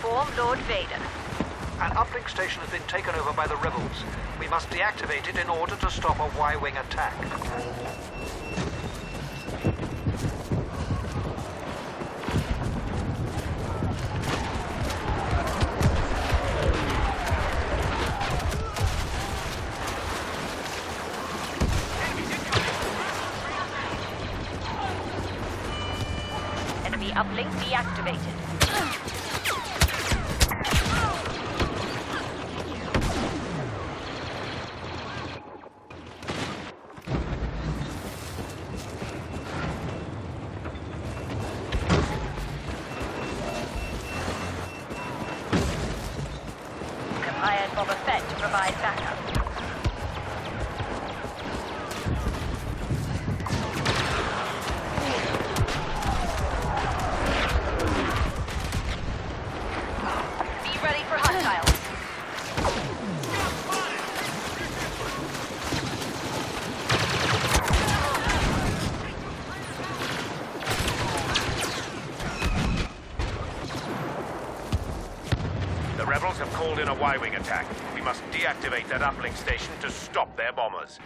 inform Lord Vader. An uplink station has been taken over by the rebels. We must deactivate it in order to stop a Y-wing attack. Enemy uplink deactivated. I hired Boba Fett to provide backup. Rebels have called in a Y-wing attack. We must deactivate that uplink station to stop their bombers.